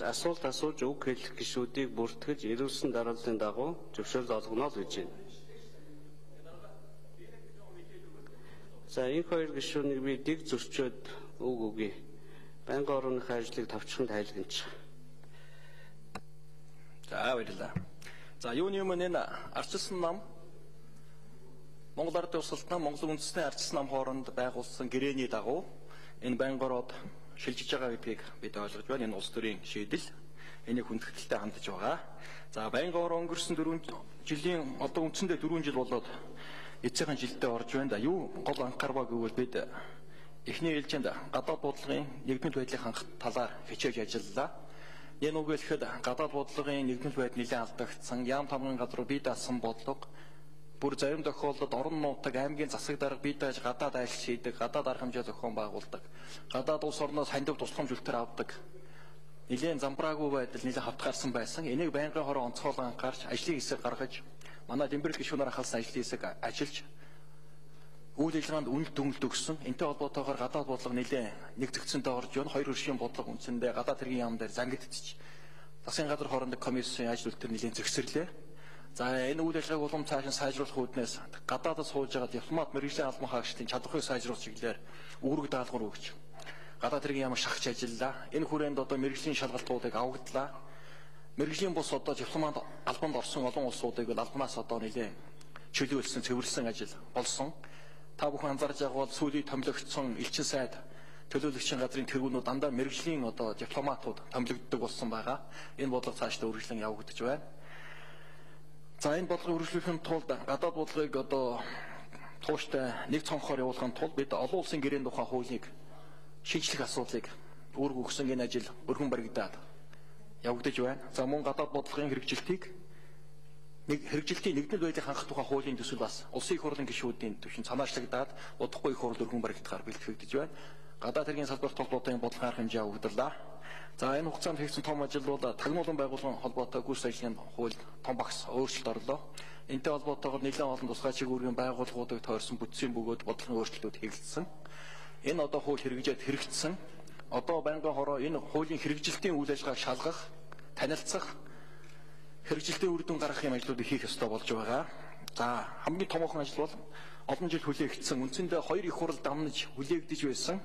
Асуулт асууж үг хэлэх гишүүдийг бүртгэж ирүүлсэн дарааллын дагуу зөвшөөрөл олгоно л гэж байна. За энэ хоёр гишүүнийг би дэг зөрчөөд үг үгүй. Байнгын орооны ажлыг тавчхан тайлгнаж. За баярлалаа. За юуны юм энэ арчилсан нам Монгол Ард Улсалтаа Монгол үндэсний арчилсан нам хооронд байгуулсан гэрээний дагуу энэ байнгын ороод шилжиж байгаа гэдгийг бид ойлгож байна. Энэ улс төрийн шийдэл энийг хүндэтгэлтэй хандж байгаа. За байнгын ороо өнгөрсөн 4 жилийн одоо үндсэндээ 4 жил болоод эцсийн жилдээ орж байна да. Юу гол анхаарваа гэвэл бид эхний ээлжинд гадаад бодлогын нэгдмэл байдлыг хангах талаар хичээж ажиллалаа. Энэ үг хэлэхэд гадаад бодлогын нэгдмэл байдал нэлээд алдагдсан. Яам тамгын газар бие даасан бодлого бүр зарим тохиолдолд орон нутаг аймгийн засаг дарга бие дааж гадаад айл шийдэг, гадаад арга хэмжээ зохион байгуулдаг. Гадаад улс орноос хандив тусламж үлтэр авдаг. Нилийн замбраагүй байдал нэлээд хавтгаарсан байсан. Энийг байнгын хороо онцгойлон анхаарч ажлын хэсэг гаргаж манай Дэмбэрэл гишүүнээр хахалсан ажлын хэсэг ажиллаж үйл ажиллагаанд үнэлт дүнэлт өгсөн. Энтэй холбоотойгоор гадаад бодлого нэлээд нэг зэгцэнтэй орж байна. Хоёр өршийн бодлого үндсэндээ гадаад хэргийн яам дээр зангидчих. Засгийн газар хоорондын комиссийн ажил үлтэр нэлээд зэгсэрлээ. За энэ үйл ажиллагааг улам цааш нь сайжруулах үүднээс гадаадд сууж байгаа дипломат мэрэгжлийн албан хаагчдын чадварыг сайжруулах чиглэлээр үүрэг даалгавар өгч гадаад хэргийн ямар шахаж ажиллаа. Энэ хүрээнд одоо мэрэгжлийн шалгалтуудыг авагдлаа. Мэргэжлийн бус одоо дипломат албанд орсон олон улсуудыг албанаас одоо нэлээд чөлөөлсөн, цэвэрлсэн ажил болсон. Та бүхэн анзаарж байгаа бол сүүлийн томилогдсон элчин сайд төлөөлөгчийн газрын тэргүүнүүд дандаа мэрэгжлийн одоо дипломатууд томилогддог болсон байгаа. Энэ бодлого цаашдаа үргэлжлэн явагдаж байна. За энэ бодлогыг үргэлжлүүлэхийн тулд гадаад бодлогыг одоо тууштай нэг цонхоор явуулахын тулд бид олон улсын гэрээний тухай хуулийг шинжлэх асуудлыг үүрэг өгсөн энэ ажил өргөн баригдаад явагдаж байна. За мөн гадаад бодлогын хэрэгжилтийг нэг хэрэгжилтийн нэгдэл байдлыг хангах тухай хуулийн төсөл бас улсын их хурлын гишүүдийн төвшин санаачлагдаад удахгүй их хурл өргөн баригдахаар бэлтгэгдэж байна. Гадаад хэргийн салбарт холбоотой бодлогын арга хэмжээ авагдлаа. За энэ хугацаанд хийгдсэн том ажил бол тагнуулан байгууллагын холбоотой гүйс ажлын хууль том багс өөрчлөлт орлоо. Энтэй холбоотойгоор нэлээд олон тусгай чиглэлийн байгууллагуудыг тойрсон бүтцийн бөгөөд бодлогын өөрчлөлтүүд хийгдсэн. Энэ одоо хууль хэрэгжээд хэрэгжсэн. Одоо байнгын хороо энэ хуулийн хэрэгжилтийн үйл ажиллагааг шалгах, танилцах, хэрэгжилтийн үр дүн гаргах юм ажлуудыг хийх ёстой болж байгаа. За хамгийн томоохон ажил бол олон жил хүлээгдсэн үндсэндээ хоёр их хурал дамнаж хүлээгдэж байсан.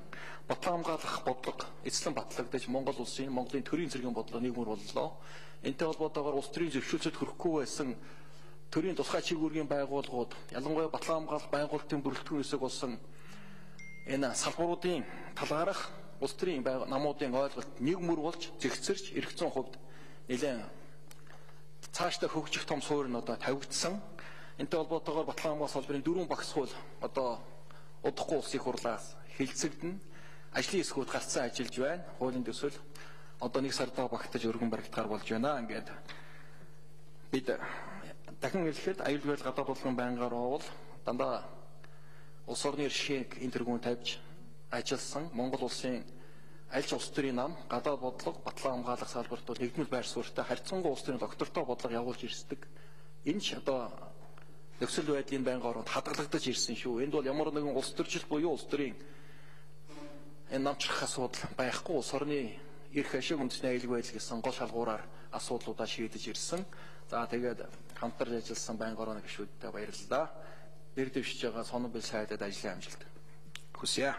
Батлан хамгаалах бодлого эзлэн батлагдаж Монгол улсын Монголын төрийн цэргийн бодлого нийгмэр боллоо. Энтэй холбоотойгоор улс төрийн зөвшөөрлөд хүрэхгүй байсан төрийн тусгай чиглэлгийн байгууллагууд ялангуяа батлан хамгаалах байгуулалтын бүрэлдэхүүн хэсэг болсон энэ салбаруудын талаарх улс төрийн намуудын ойлголт нэг мөр болж зэгцэрч эргэцэн хувьд нэлээд цаашдаа хөгжих том суурь нь одоо тавигдсан Энтэй холбоотойгоор Батлан салбарын дөрвөн багц хууль одоо удахгүй улсын хурлаас хилцэгдэн ажлын хэсгүүд гарцсан ажиллаж байна. Хуулийн төсөл одоо нэг сардаа багтаж өргөн баригдахаар болж байна. Ингээд бид дахин хэлэхэд аюулгүй гадаад болгон байнгаар бол дандаа улс орны иршийг энэ тэргүүн тавьж ажилласан Монгол улсын аль ч улс төрийн нам гадаад бодлого батлан хамгаалах салбарт нэгдмэл байр суурьтай харьцангуй улс төрийн доктортой бодлого явуулж ирсдэг. Энэ ч одоо нөхцөл байдлын байнга ороод хадгалагдаж ирсэн шүү. Энд бол ямар нэгэн улс төрчил буюу улс төрийн энэ намчлах асуудал байхгүй улс орны эрх ашиг үндэсний аюулгүй байдал гэсэн гол шалгуураар асуудлуудаа шийдэж ирсэн. За тэгээд хамтарч ажилласан байнга орооны гишүүдтэй баярлалаа. Нэр дэвшиж байгаа сонирбэл сайдад ажлын амжилт хүсье.